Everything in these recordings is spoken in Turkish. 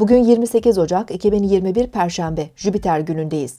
Bugün 28 Ocak 2021 Perşembe Jüpiter günündeyiz.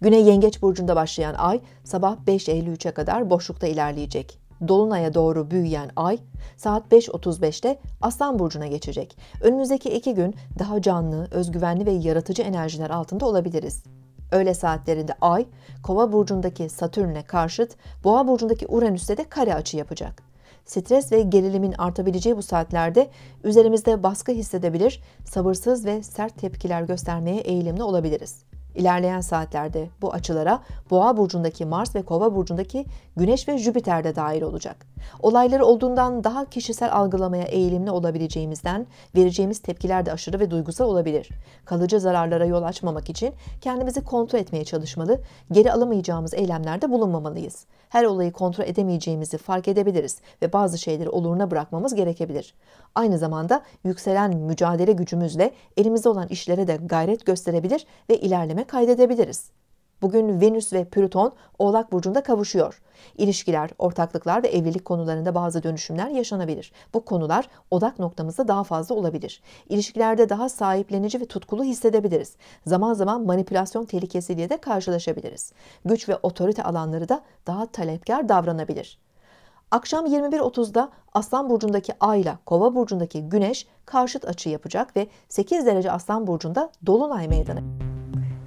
Güne Yengeç burcunda başlayan ay sabah 5.53'e kadar boşlukta ilerleyecek. Dolunay'a doğru büyüyen ay saat 5.35'te Aslan burcuna geçecek. Önümüzdeki iki gün daha canlı, özgüvenli ve yaratıcı enerjiler altında olabiliriz. Öğle saatlerinde Ay, Kova burcundaki Satürn'e karşıt, Boğa burcundaki Uranüs'te de kare açı yapacak. Stres ve gerilimin artabileceği bu saatlerde üzerimizde baskı hissedebilir, sabırsız ve sert tepkiler göstermeye eğilimli olabiliriz. İlerleyen saatlerde bu açılara Boğa burcundaki Mars ve Kova burcundaki Güneş ve Jüpiter de dahil olacak. Olayları olduğundan daha kişisel algılamaya eğilimli olabileceğimizden vereceğimiz tepkiler de aşırı ve duygusal olabilir. Kalıcı zararlara yol açmamak için kendimizi kontrol etmeye çalışmalı, geri alamayacağımız eylemlerde bulunmamalıyız. Her olayı kontrol edemeyeceğimizi fark edebiliriz ve bazı şeyleri oluruna bırakmamız gerekebilir. Aynı zamanda yükselen mücadele gücümüzle elimizde olan işlere de gayret gösterebilir ve ilerleme kaydedebiliriz. Bugün Venüs ve Plüton Oğlak burcunda kavuşuyor. İlişkiler, ortaklıklar ve evlilik konularında bazı dönüşümler yaşanabilir. Bu konular odak noktamızda daha fazla olabilir. İlişkilerde daha sahiplenici ve tutkulu hissedebiliriz. Zaman zaman manipülasyon tehlikesiyle de karşılaşabiliriz. Güç ve otorite alanları da daha talepkar davranabilir. Akşam 21.30'da Aslan Burcu'ndaki Ay ile Kova Burcu'ndaki Güneş karşıt açı yapacak ve 8 derece Aslan Burcu'nda Dolunay meydana.